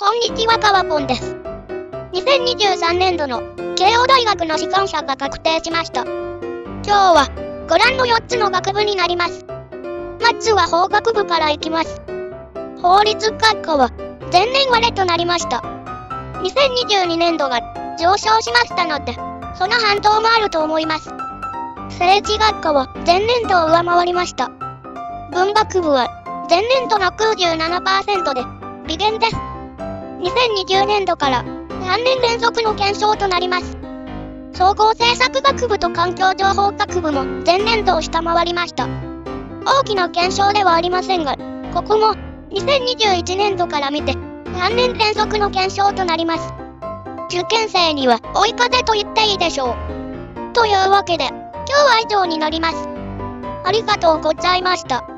こんにちは、かわぽんです。2023年度の慶応大学の志願者が確定しました。今日はご覧の4つの学部になります。まずは法学部から行きます。法律学科は前年割れとなりました。2022年度が上昇しましたので、その反動もあると思います。政治学科は前年度を上回りました。文学部は前年度の97%で微減です。2020年度から3年連続の減少となります。総合政策学部と環境情報学部も前年度を下回りました。大きな減少ではありませんが、ここも2021年度から見て3年連続の減少となります。受験生には追い風と言っていいでしょう。というわけで、今日は以上になります。ありがとうございました。